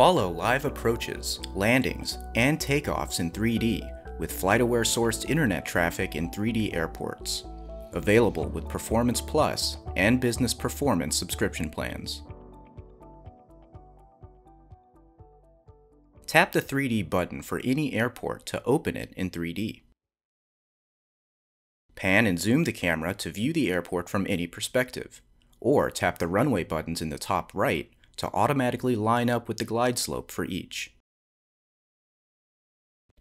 Follow live approaches, landings, and takeoffs in 3D with FlightAware sourced internet traffic in 3D airports. Available with Performance Plus and Business Performance subscription plans. Tap the 3D button for any airport to open it in 3D. Pan and zoom the camera to view the airport from any perspective, or tap the runway buttons in the top right to automatically line up with the glide slope for each.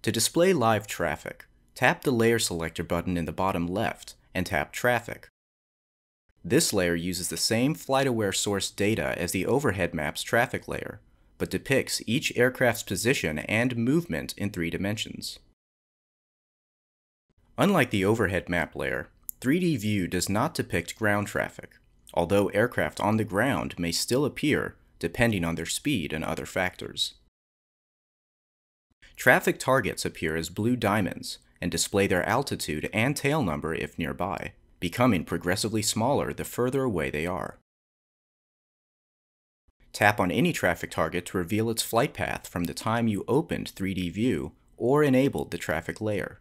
To display live traffic, tap the Layer Selector button in the bottom left and tap Traffic. This layer uses the same FlightAware source data as the overhead map's traffic layer, but depicts each aircraft's position and movement in three dimensions. Unlike the overhead map layer, 3D View does not depict ground traffic, although aircraft on the ground may still appear depending on their speed and other factors. Traffic targets appear as blue diamonds and display their altitude and tail number if nearby, becoming progressively smaller the further away they are. Tap on any traffic target to reveal its flight path from the time you opened 3D View or enabled the traffic layer.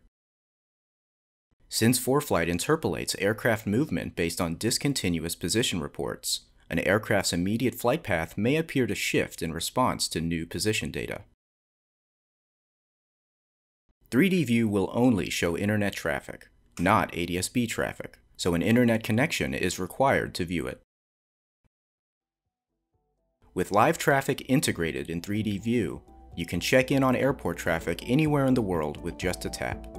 Since ForeFlight interpolates aircraft movement based on discontinuous position reports, an aircraft's immediate flight path may appear to shift in response to new position data. 3D View will only show internet traffic, not ADS-B traffic, so an internet connection is required to view it. With live traffic integrated in 3D View, you can check in on airport traffic anywhere in the world with just a tap.